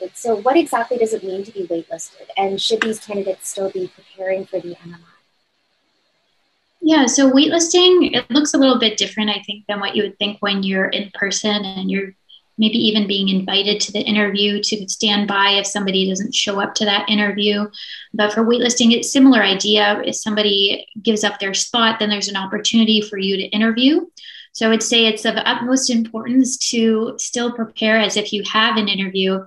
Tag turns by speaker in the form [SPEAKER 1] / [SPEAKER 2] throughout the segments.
[SPEAKER 1] waitlisted. So, what exactly does it mean to be waitlisted? And should these candidates still be preparing for the MMI?
[SPEAKER 2] Yeah, so waitlisting, it looks a little bit different, I think, than what you would think when you're in person and you're maybe even being invited to the interview to stand by if somebody doesn't show up to that interview. But for waitlisting, it's similar idea. If somebody gives up their spot, then there's an opportunity for you to interview. So I would say it's of utmost importance to still prepare as if you have an interview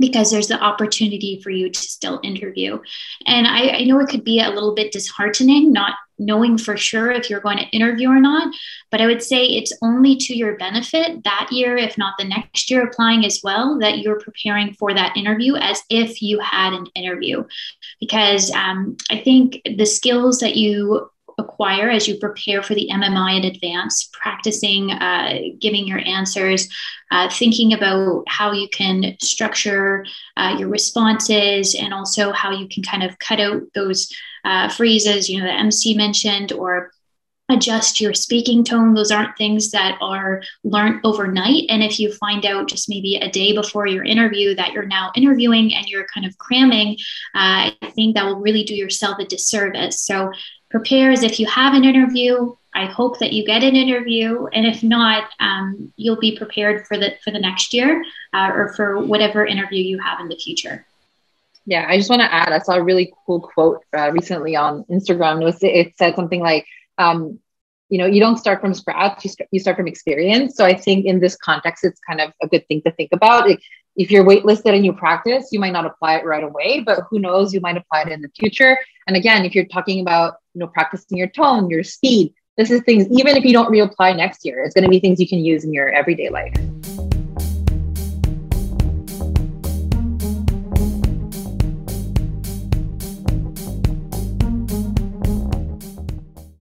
[SPEAKER 2] because there's the opportunity for you to still interview. And I, I, know it could be a little bit disheartening not knowing for sure if you're going to interview or not, but I would say it's only to your benefit that year, if not the next year, applying as well, that you're preparing for that interview as if you had an interview. Because um, I think the skills that you acquire as you prepare for the MMI in advance, practicing uh, giving your answers, uh, thinking about how you can structure uh, your responses, and also how you can kind of cut out those uh, phrases, you know, the MC mentioned, or adjust your speaking tone. Those aren't things that are learned overnight. And if you find out just maybe a day before your interview that you're now interviewing and you're kind of cramming, uh, I think that will really do yourself a disservice. So prepare as if you have an interview. I hope that you get an interview, and if not, um, you'll be prepared for the for the next year uh, or for whatever interview you have in the future.
[SPEAKER 3] Yeah, I just want to add. I saw a really cool quote uh, recently on Instagram. It, was, it said something like, um, "You know, you don't start from scratch. You start, you start from experience." So I think in this context, it's kind of a good thing to think about. Like, if you're waitlisted and you practice, you might not apply it right away, but who knows, you might apply it in the future. And again, if you're talking about, you know, practicing your tone, your speed, this is things, even if you don't reapply next year, it's going to be things you can use in your everyday life.